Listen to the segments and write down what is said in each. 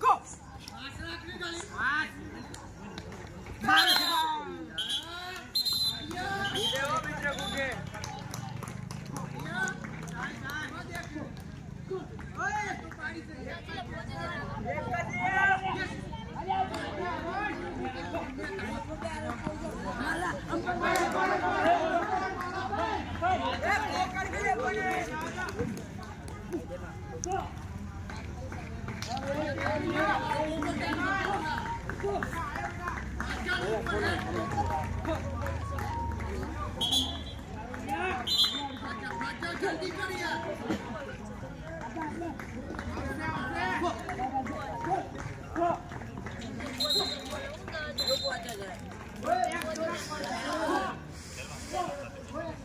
Go!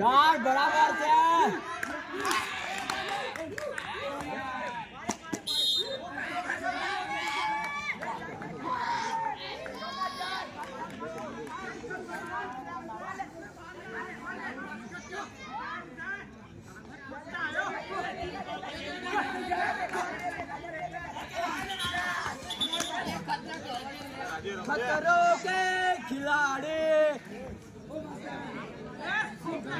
यार बड़ा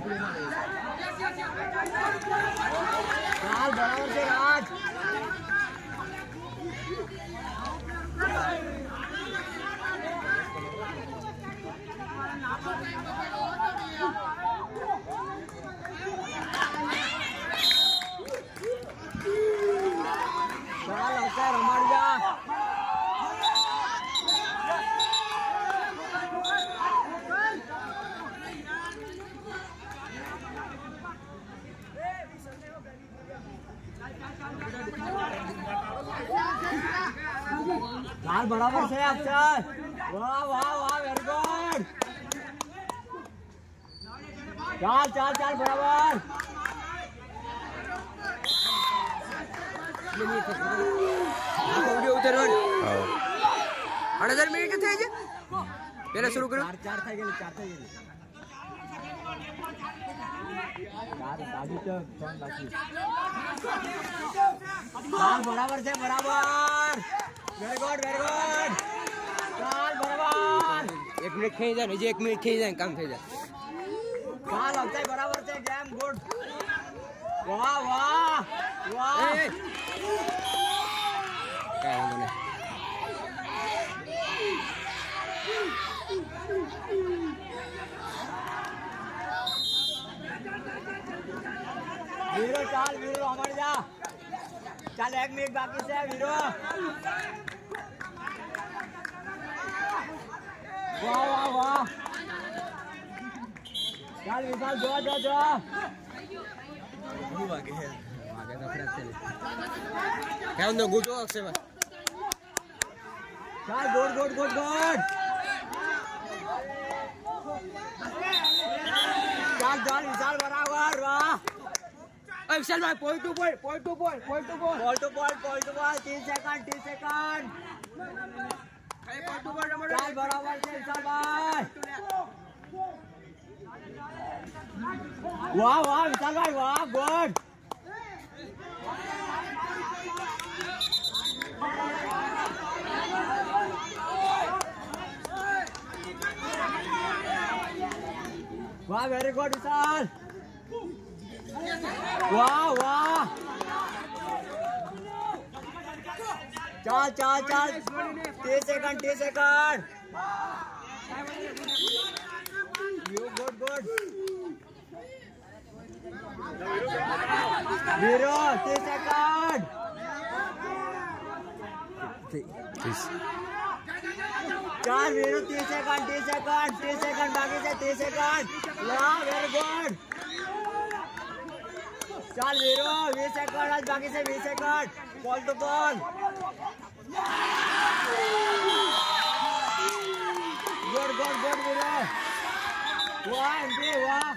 बराबर राज। बराबर से अक्षर वाह वाह वाह वेरी गुड चल चल चल बराबर। हाँ। मिनट थे जे? पहले शुरू करो। चार था गेले चार था गेले तो बराबर से बराबर। वेरी गुड वेरी गुड काल बराबर एक मिनट खेल जाए मुझे एक मिनट खेल जाए कम खेल जाए काल होता है बराबर से गेम गुड वाह वाह वाह. क्या है उन्होंने वीरो चाल वीरो हमारे जा चल एक मिनट बाकी से वीरो वाह वाह वाह। चल विशाल जो जो जो खूब आगे है। आगे का फरक चले क्या उन लोग गुजो अक्षय बस चल गुड गुड गुड गुड चल चल विशाल बराबर वाह। विशाल भाई point two point point two point point two point point two point point two point तीन सेकंड तीन सेकंड ચાલ બરાબર છે વિશાલભાઈ વાહ વાહ વિશાલભાઈ વાહ ગુડ વાહ વેરી ગુડ વિશાલ વાહ વાહ चल चल चल। तीस सेकंड तीस सेकंड। यू गुड गुड वीरो तीस सेकंड। चल वीरो तीस सेकंड तीस सेकंड तीस सेकंड बाकी से तीस सेकंड। ला वेरी गुड चल वीरो वीस सेकंड आज बाकी से वीस second. Ball to ball Good, good, good, Vira. Wah, MP, wah.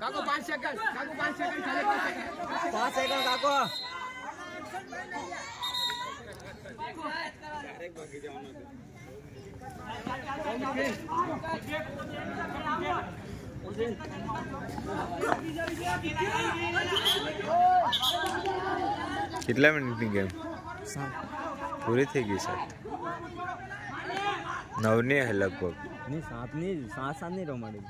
काको पाँच सेकंड काको पाँच सेकंड साढ़े पाँच सेकंड पाँच सेकंड काको डायरेक्ट बाकी जाओ ना કેટલા મિનિટની ગેમ પૂરી થઈ ગઈ છે નવની હે લગભગ ની સાત ની સાત સાત ની રમાડી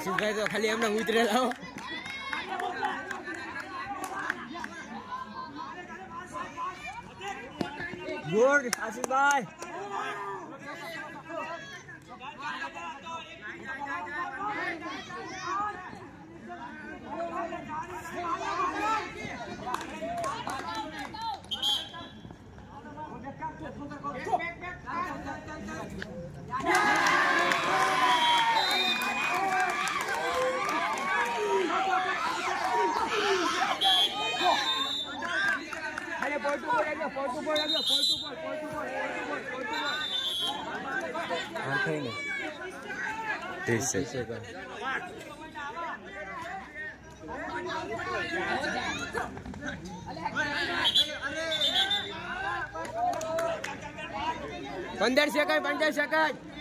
આશીષભાઈ તો ખાલી એમને ઉતરેલા હો ગુડ આશીષભાઈ પંદર સેકન્ડ પંદર સેકન્ડ